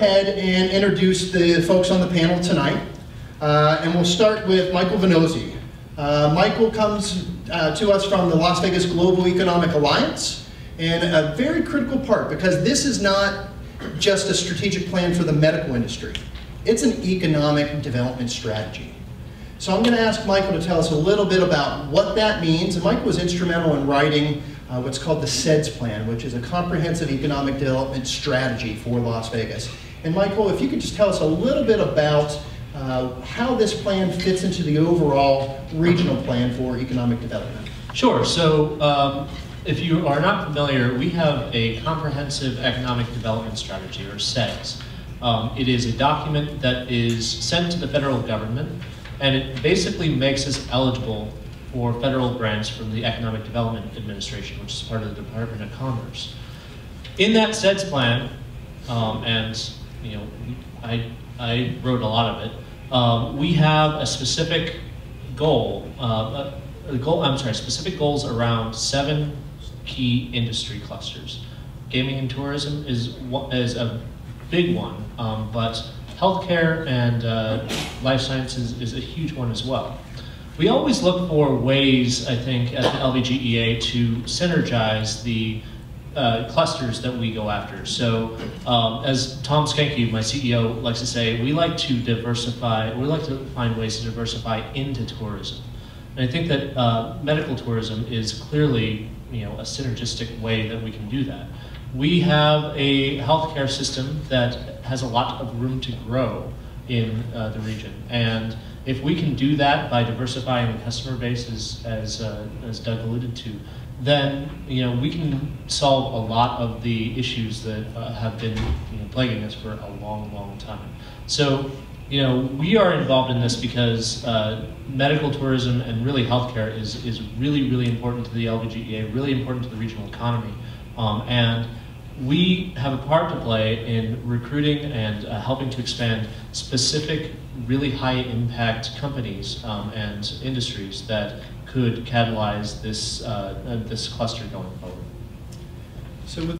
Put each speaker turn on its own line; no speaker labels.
ahead and introduce the folks on the panel tonight. Uh, and we'll start with Michael Venozzi. Uh, Michael comes uh, to us from the Las Vegas Global Economic Alliance, and a very critical part because this is not just a strategic plan for the medical industry. It's an economic development strategy. So I'm going to ask Michael to tell us a little bit about what that means. And Michael was instrumental in writing uh, what's called the CEDS plan, which is a comprehensive economic development strategy for Las Vegas. And Michael, if you could just tell us a little bit about uh, how this plan fits into the overall regional plan for economic development.
Sure. So um, if you are not familiar, we have a comprehensive economic development strategy, or CEDS. Um, it is a document that is sent to the federal government, and it basically makes us eligible for federal grants from the Economic Development Administration, which is part of the Department of Commerce. In that CEDS plan, um, and you know, I, I wrote a lot of it, um, we have a specific goal, uh, a, goal, I'm sorry, specific goals around seven key industry clusters. Gaming and tourism is, is a big one, um, but healthcare and uh, life sciences is a huge one as well. We always look for ways, I think, at the LVGEA to synergize the uh, clusters that we go after. So, um, as Tom Skancke, my CEO, likes to say, we like to diversify, we like to find ways to diversify into tourism. And I think that uh, medical tourism is clearly you know, a synergistic way that we can do that. We have a healthcare system that has a lot of room to grow in uh, the region. And if we can do that by diversifying the customer base, as, as, uh, as Doug alluded to, then you know we can solve a lot of the issues that uh, have been you know, plaguing us for a long, long time. So you know we are involved in this because uh, medical tourism and really healthcare is is really, really important to the LVGEA, really important to the regional economy, um, and we have a part to play in recruiting and uh, helping to expand specific, really high impact companies um, and industries that could catalyze this, uh, uh, this cluster going forward.
So with